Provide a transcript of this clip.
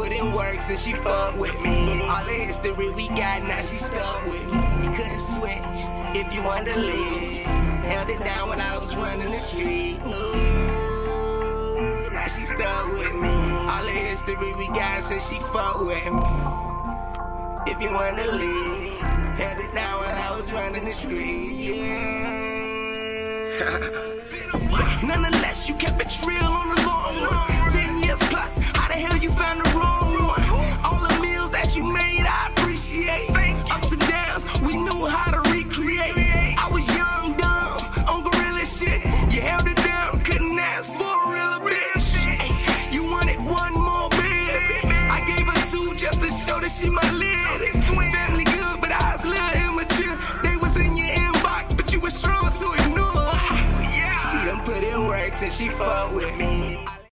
put in work since she fucked with me. All the history we got, now she stuck with me. We couldn't switch if you wanted to live. Held it down when I was running the street. Ooh, now she stuck with me. All the history we got since she fucked with me. If you to live, held it down when I was running the street. Yeah. Nonetheless, you kept it show that she my lid. Family good, but I was a little immature. They was in your inbox, but you was strong to ignore. She done put in work since she fucked with me.